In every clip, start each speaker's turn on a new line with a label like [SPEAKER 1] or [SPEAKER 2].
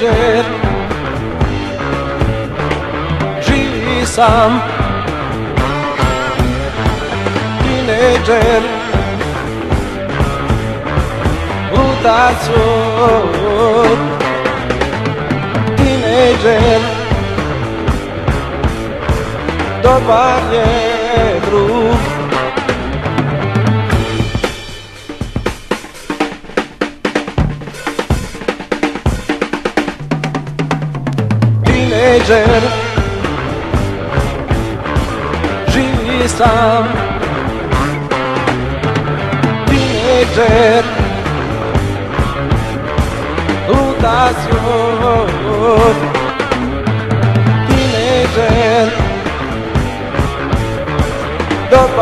[SPEAKER 1] ветер Живи сам Тинейджер Рутацион Тинейджер До барьера leger Geniestan Dinleyicer Rotasyon Dinleyicer Dört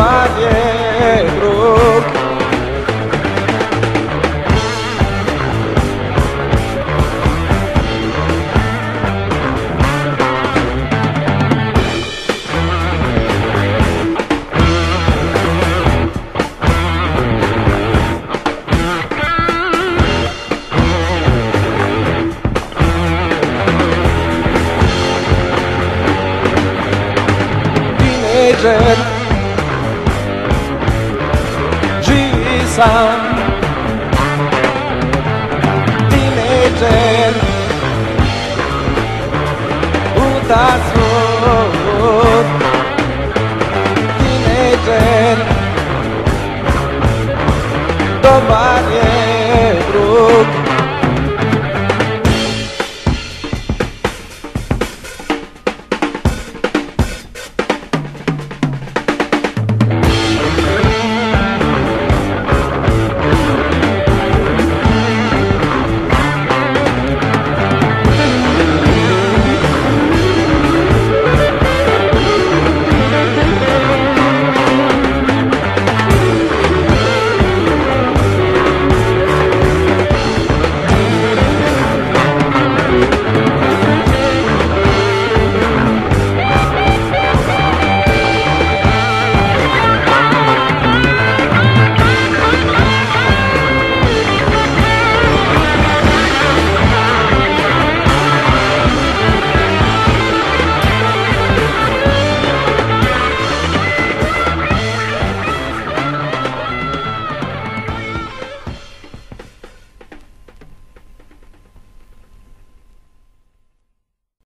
[SPEAKER 1] David Jesus. Teenager. Utas Road